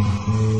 Mm-hmm.